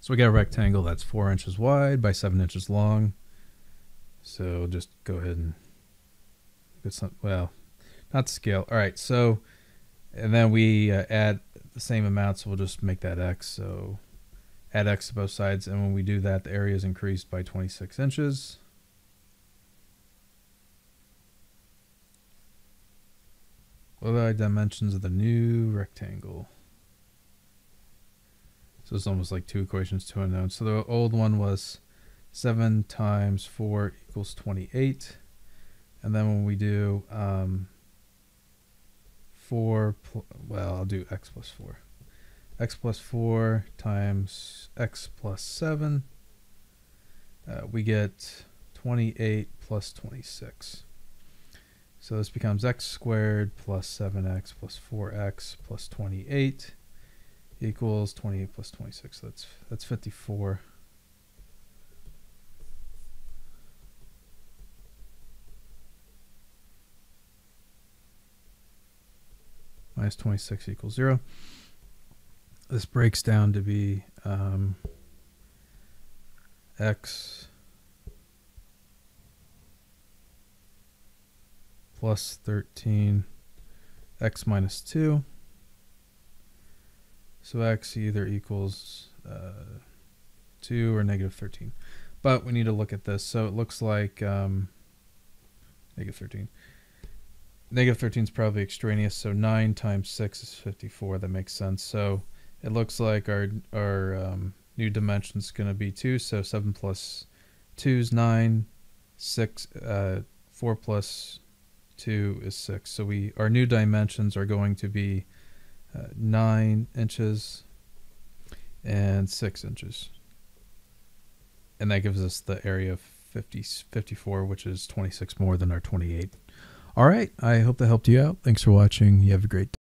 So we got a rectangle that's four inches wide by seven inches long. So just go ahead and get some, well, not scale. All right. So, and then we uh, add the same amount. So we'll just make that X. So add X to both sides. And when we do that, the area is increased by 26 inches. What are the dimensions of the new rectangle? So it's almost like two equations, two unknowns. So the old one was 7 times 4 equals 28. And then when we do um, 4, well, I'll do x plus 4. x plus 4 times x plus 7. Uh, we get 28 plus 26. So this becomes x squared plus 7x plus 4x plus 28 equals 28 plus 26. That's that's 54. Minus 26 equals 0. This breaks down to be um, x plus 13 x minus 2 so x either equals uh, 2 or negative 13. But we need to look at this. So it looks like um, negative 13. Negative 13 is probably extraneous. So 9 times 6 is 54. That makes sense. So it looks like our, our um, new dimension is going to be 2. So 7 plus 2 is 9. 6, uh, 4 plus 2 is 6. So we our new dimensions are going to be uh, 9 inches and 6 inches. And that gives us the area of 50, 54, which is 26 more than our 28. All right. I hope that helped you out. Thanks for watching. You have a great day.